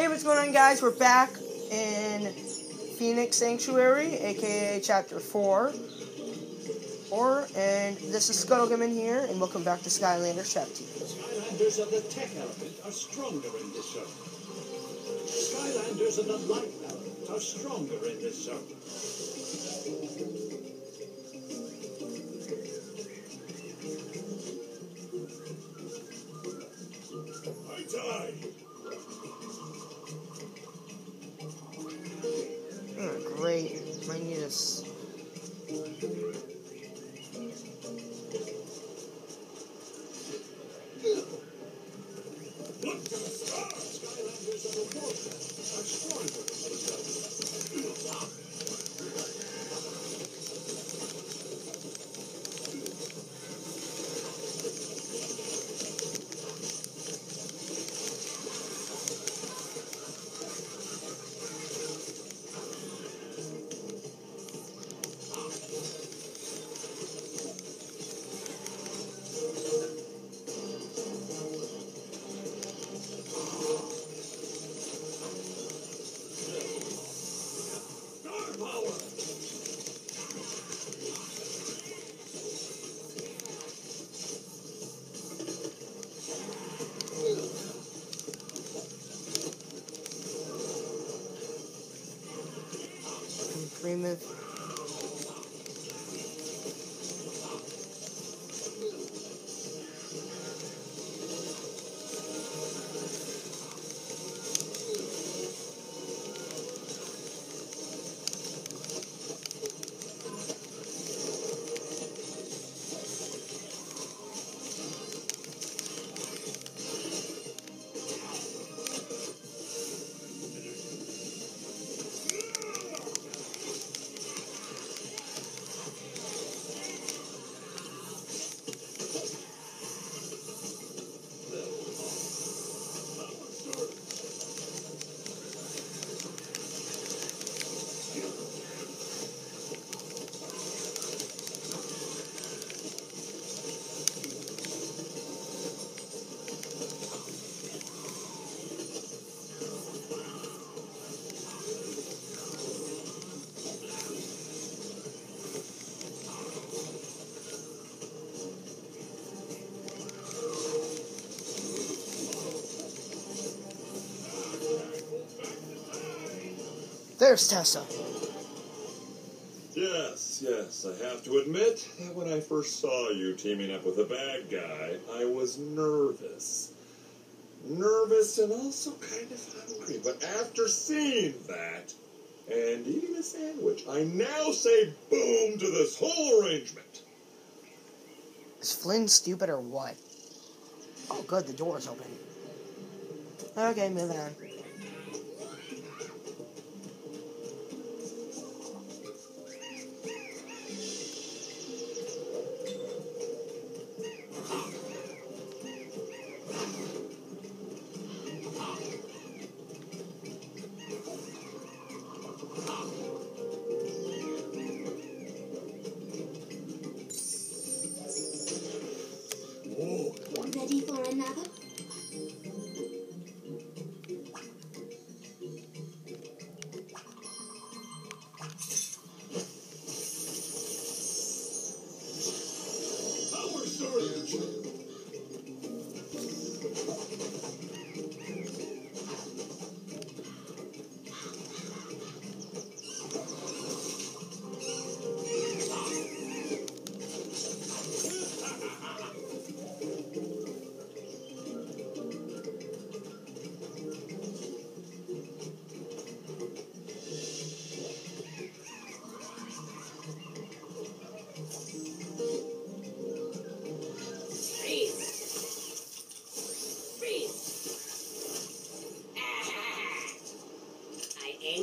Hey, what's going on, guys? We're back in Phoenix Psanctuary, aka Chapter 4. Or, and this is Scuttlegammon here, and welcome back to Skylanders Chapter 2. Skylanders of the tech element are stronger in this zone. Skylanders of the light element are stronger in this zone. There's Tessa. Yes, yes, I have to admit that when I first saw you teaming up with a bad guy, I was nervous. Nervous and also kind of hungry. But after seeing that and eating a sandwich, I now say boom to this whole arrangement. Is Flynn stupid or what? Oh, good, the door's open. Okay, moving on.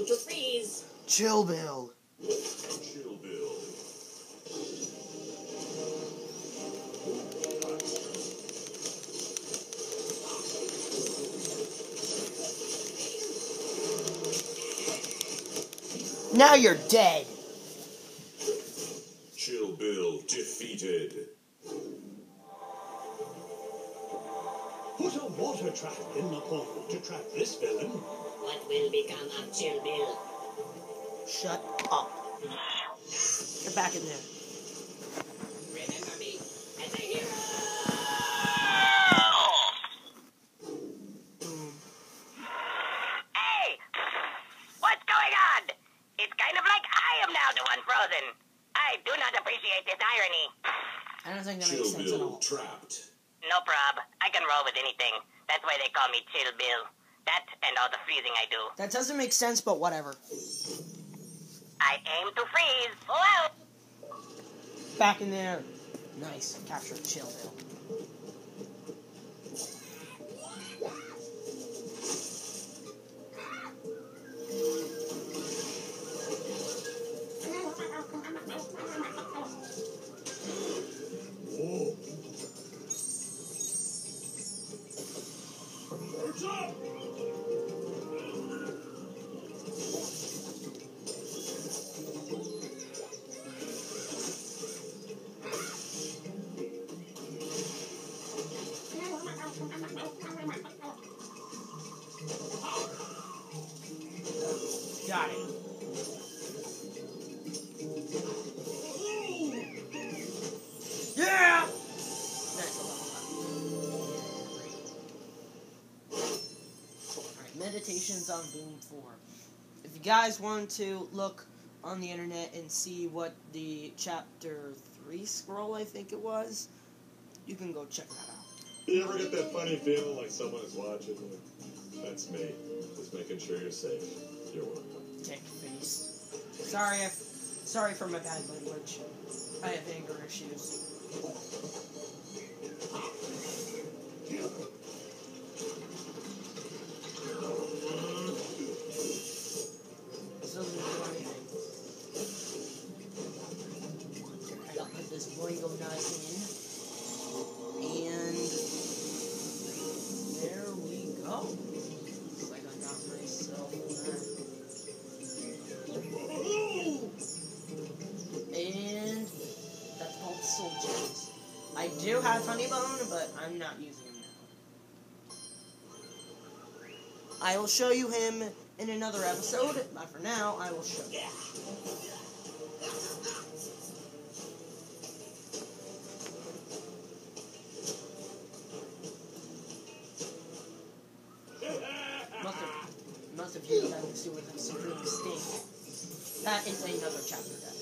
To freeze. Chill, Bill. Chill, Bill. Now you're dead. Chill, Bill defeated. To trap him upon to trap this villain. What will become of Chill Bill? Shut up. Get back in there. Remember me as a hero! Boom. Hey! What's going on? It's kind of like I am now the one frozen. I do not appreciate this irony. I don't think that Chill makes sense at Bill all. trapped. No prob. I can roll with anything. That's why they call me Chill Bill. That and all the freezing I do. That doesn't make sense, but whatever. I aim to freeze. Well, Back in there. Nice. Capture Chill Bill. On Boom 4. If you guys want to look on the internet and see what the chapter 3 scroll, I think it was, you can go check that out. You ever get that funny feeling like someone is watching? That's me. Just making sure you're safe. You're welcome. Dick face. Sorry, if, sorry for my bad language. I have anger issues. Do have Honeybone, but I'm not using him now. I will show you him in another episode, but for now, I will show you. Most of you have to see with the Supreme Sting. That is another chapter, guys.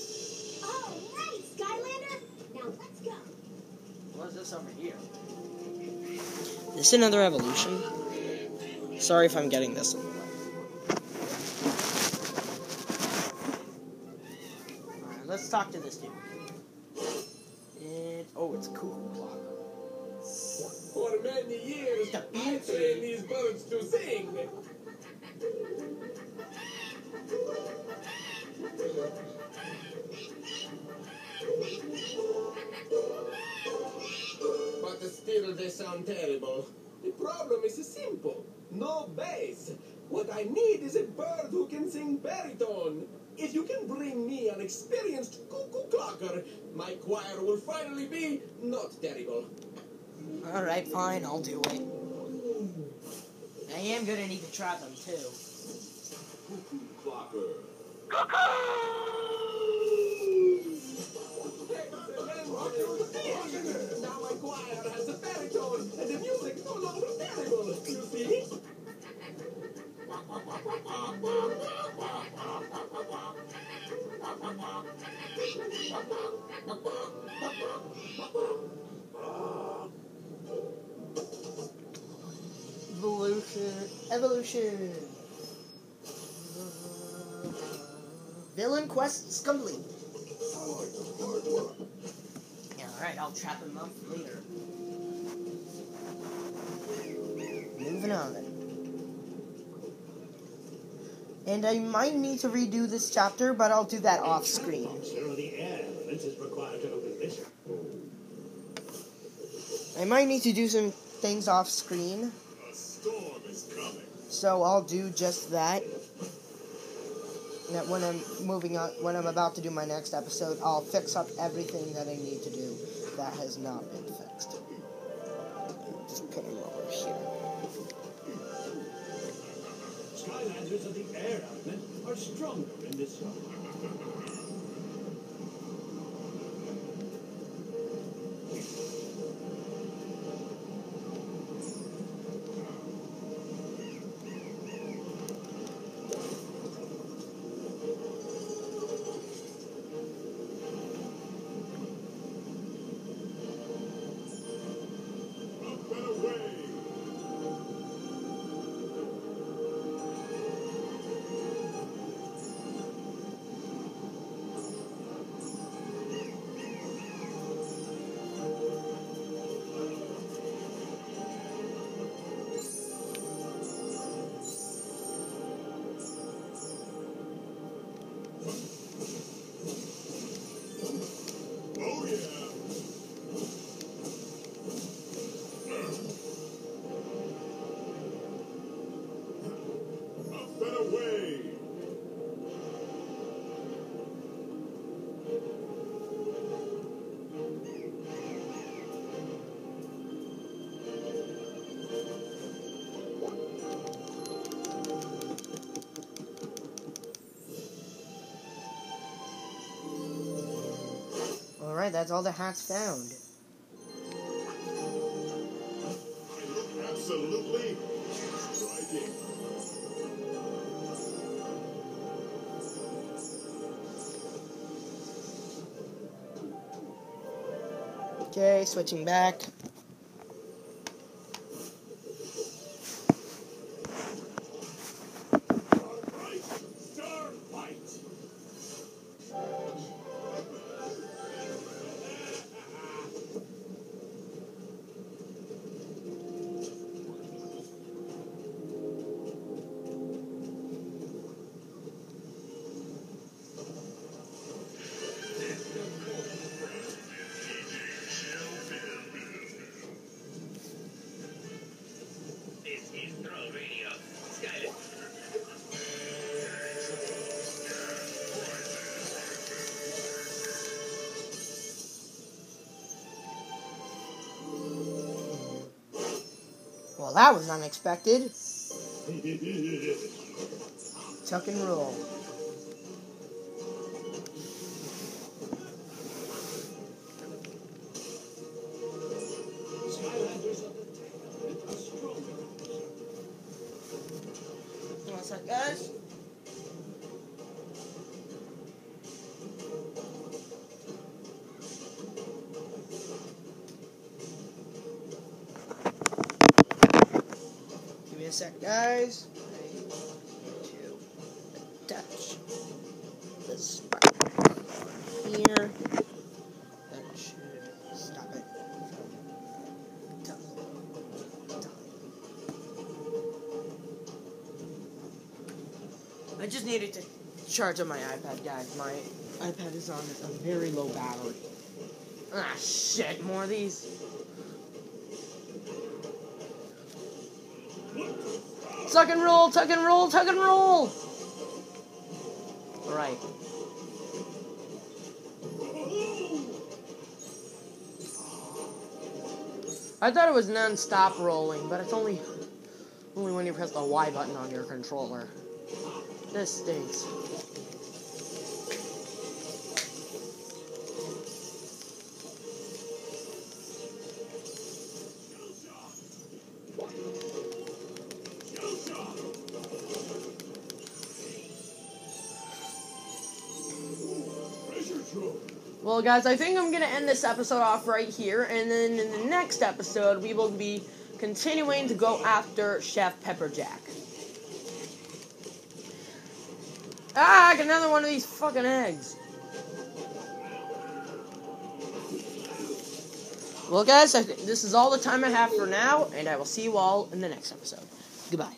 This over here? This another evolution? Sorry if I'm getting this in the way. Alright, let's talk to this dude. And oh, it's Cuckoo Clock. For many years, I beat. trained these birds to sing. Still they sound terrible. The problem is simple. No bass. What I need is a bird who can sing baritone. If you can bring me an experienced cuckoo clocker, my choir will finally be not terrible. Alright, fine, I'll do it. I am gonna need to try them too. Cuckoo clocker. Excellent! Choir has a baritone, and the music no longer terrible. You see? Evolution. Evolution. Villain quest complete. Alright, I'll trap him up later. Moving on. And I might need to redo this chapter, but I'll do that off screen. I might need to do some things off screen, so I'll do just that. That when I'm moving on, when I'm about to do my next episode, I'll fix up everything that I need to do that has not been fixed. Just put him over here. Skylanders of the air element are stronger in this zone. Alright, that's all the hats found. Absolutely striking. Okay, switching back. That was unexpected. Tuck and roll. Skylanders of the Give sec, guys. I need to attach this here. That should stop it from telling. I just needed to charge up my iPad, guys. My iPad is on a very low battery. Ah, shit, more of these. Tuck and roll, tuck and roll, tuck and roll! Alright. I thought it was non-stop rolling, but it's only only when you press the Y button on your controller. This stinks. Well, guys, I think I'm going to end this episode off right here, and then in the next episode, we will be continuing to go after Chef Pepper Jack. Ah, I got another one of these fucking eggs. Well, guys, this is all the time I have for now, and I will see you all in the next episode. Goodbye.